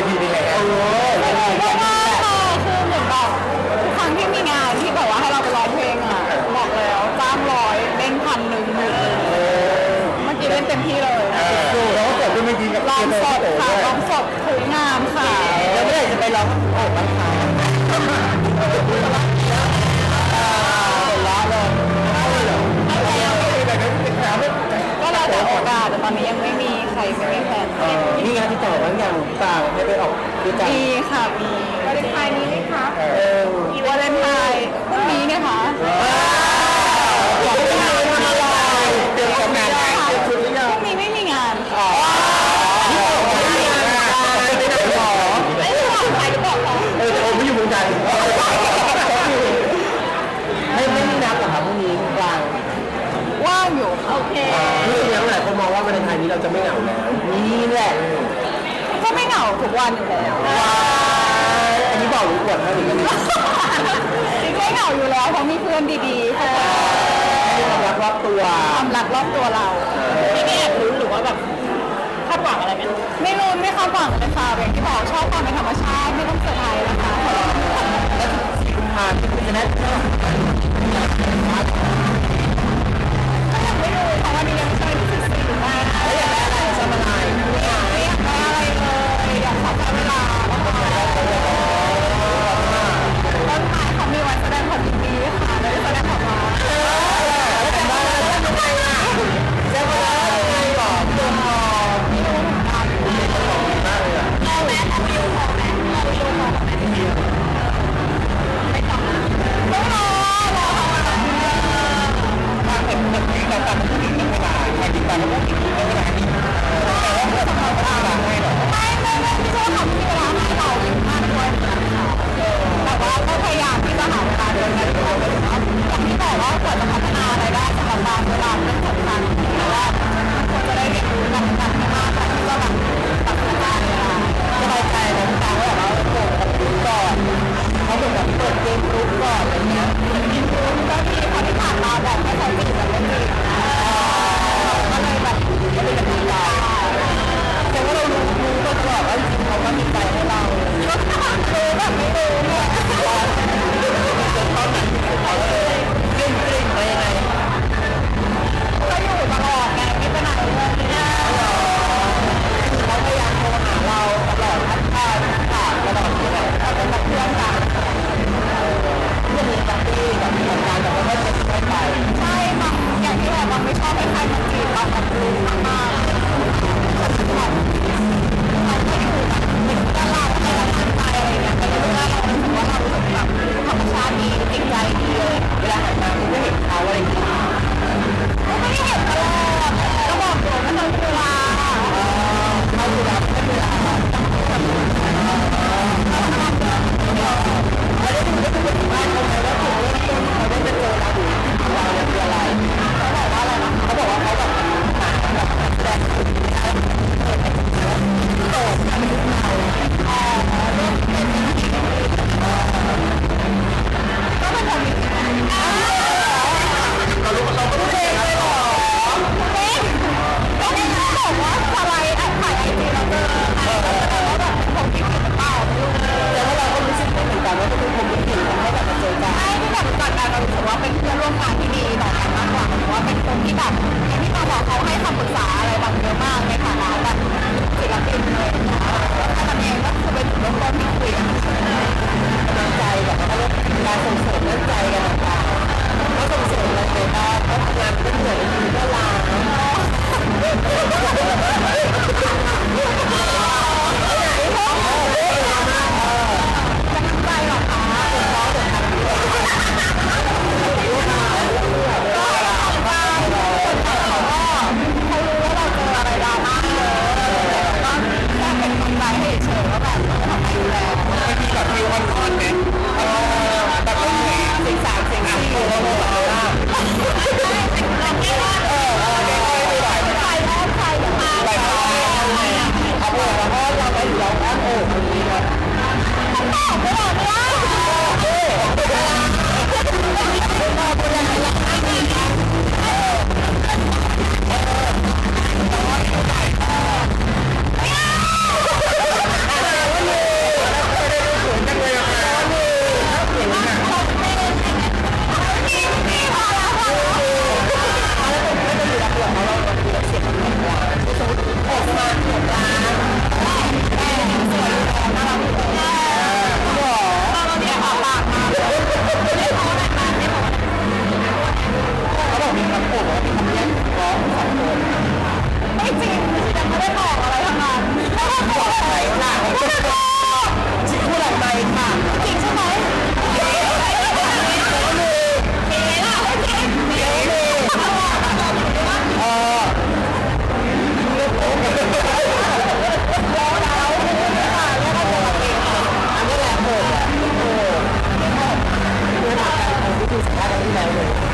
วทีเป็นไงครับก็ว่าค่ะคือเหมือนแบบทุกครั้งที่มีงานที่แบบว่าให้เราไปร้องเพลงอะบอกแล้วจ้างร้อยเล่นพันหนึ่งเมื่อกี้เล่นเต็มที่เลยร้องสดด้วยเมื่อกี้กับร้องสดค่ะร้องสดคุยงามค่ะแล้วเมื่อไหร่จะไปร้องโอ้บ้างคะก็แล้วแต่โอกาสแต่ตอนนี้ยังไม่มีใครไม่มีแฟนมี ต่างอย่างต่างไม่ไปออกด้วยกันมีค่ะมีวาเลนไทน์นี้ไหมคะเอออีวาเลนไทน์พรุ่งนี้เนี่ยค่ะอยากไปทำอะไรเตรียมทำงานพรุ่งนี้ไม่มีงานค่ะไม่ไม่มีนับหรอคะพรุ่งนี้กลางว่างอยู่โอเครู้สึกยงหลายคนมองว่าวันไทยนี้เราจะไม่เหงาแล้วนี่แหละ อาทุกวันอยู่แล้วอันนี้บอกหรืออวดนะหรือยังไงไม่เหงาอยู่แล้วเพราะมีเพื่อนดีๆความรักรอบตัวความรักรอบตัวเราไม่แอบรู้หรือว่าแบบคาดหวังอะไรไหมไม่รู้ไม่คาดหวังเลยค่ะแบบที่บอกชอบความเป็นธรรมชาติไม่ต้องเซอร์ไรส์นะคะแล้วสี่กุมภาพันธ์ที่คุณจะได้ แบบที่พี่บอกเขาให้คำปรึกษา highway.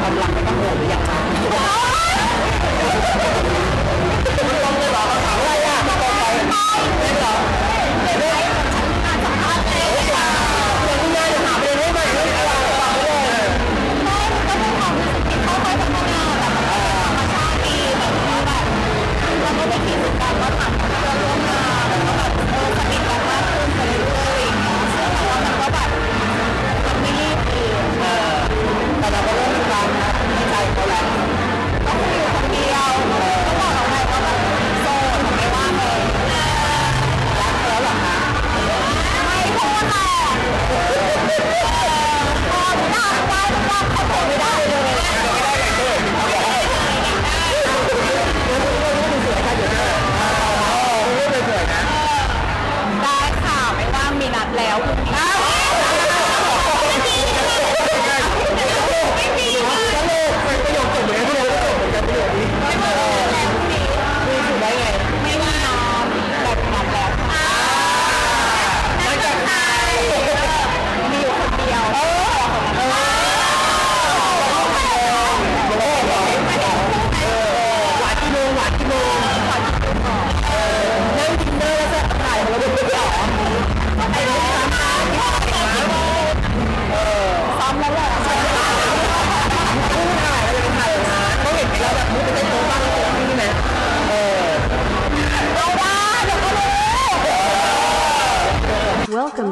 ความรักไม่ต้องโหดหรือยังคะ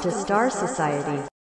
to Star Society.